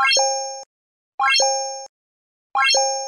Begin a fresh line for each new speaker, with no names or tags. you